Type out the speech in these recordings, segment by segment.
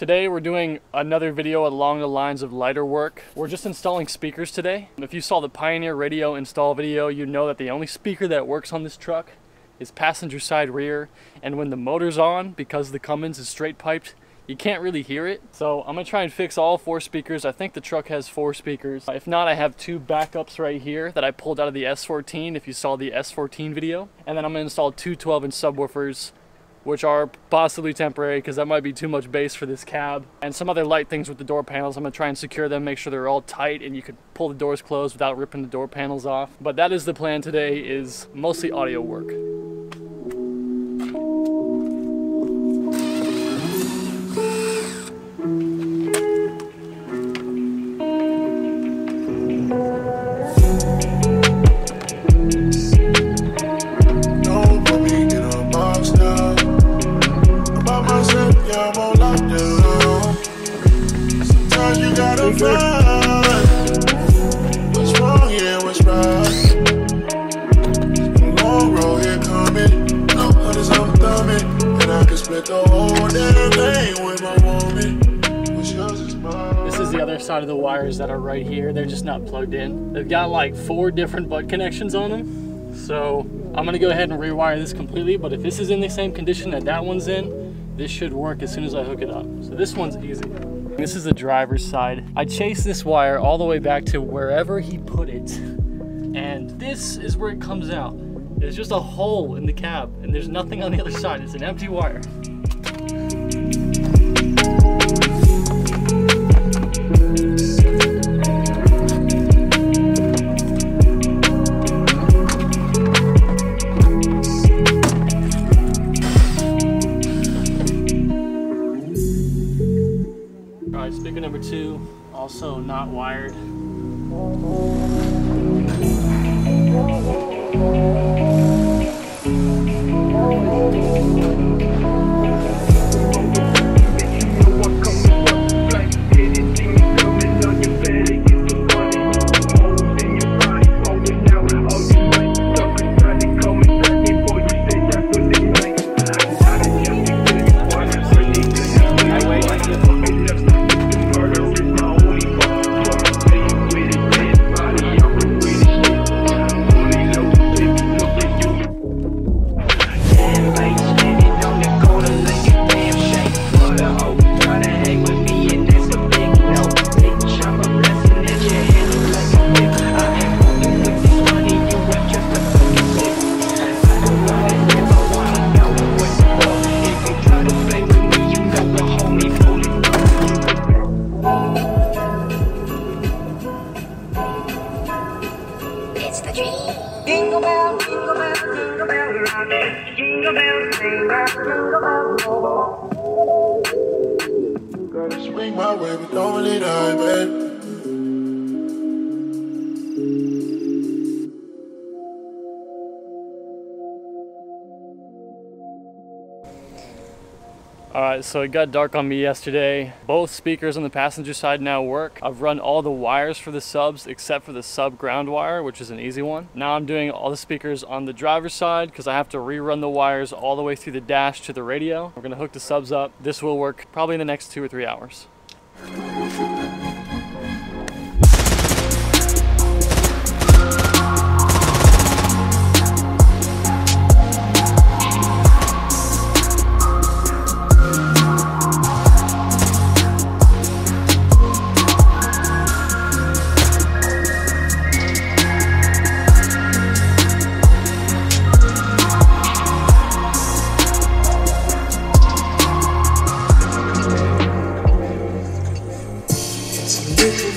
Today we're doing another video along the lines of lighter work. We're just installing speakers today. If you saw the Pioneer Radio install video, you know that the only speaker that works on this truck is passenger side rear. And when the motor's on, because the Cummins is straight piped, you can't really hear it. So I'm gonna try and fix all four speakers. I think the truck has four speakers. If not, I have two backups right here that I pulled out of the S14 if you saw the S14 video. And then I'm gonna install two 12 inch subwoofers which are possibly temporary because that might be too much bass for this cab. And some other light things with the door panels. I'm gonna try and secure them, make sure they're all tight and you could pull the doors closed without ripping the door panels off. But that is the plan today is mostly audio work. Side of the wires that are right here. They're just not plugged in. They've got like four different butt connections on them. So I'm gonna go ahead and rewire this completely, but if this is in the same condition that that one's in, this should work as soon as I hook it up. So this one's easy. This is the driver's side. I chased this wire all the way back to wherever he put it. And this is where it comes out. There's just a hole in the cab and there's nothing on the other side. It's an empty wire. Also not wired. My way, but don't really die, babe. Alright, so it got dark on me yesterday. Both speakers on the passenger side now work. I've run all the wires for the subs except for the sub ground wire, which is an easy one. Now I'm doing all the speakers on the driver's side because I have to rerun the wires all the way through the dash to the radio. We're gonna hook the subs up. This will work probably in the next two or three hours. Ladies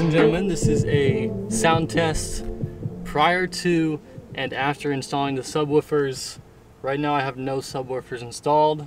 and gentlemen, this is a sound test prior to and after installing the subwoofers. Right now I have no subwoofers installed.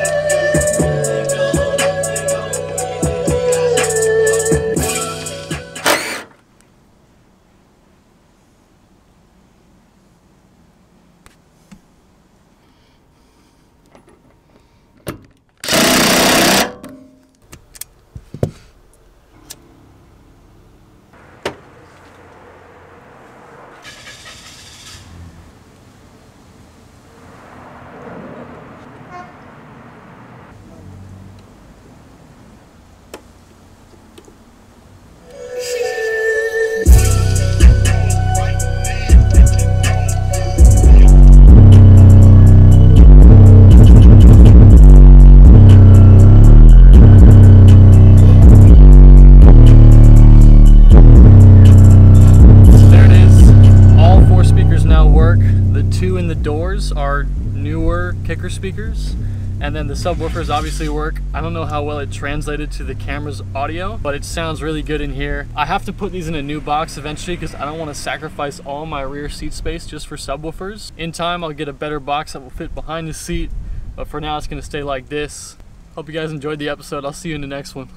The two in the doors are newer kicker speakers. And then the subwoofers obviously work. I don't know how well it translated to the camera's audio, but it sounds really good in here. I have to put these in a new box eventually because I don't want to sacrifice all my rear seat space just for subwoofers. In time, I'll get a better box that will fit behind the seat, but for now, it's going to stay like this. Hope you guys enjoyed the episode. I'll see you in the next one.